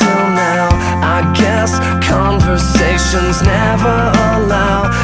until now. I guess conversations never allow.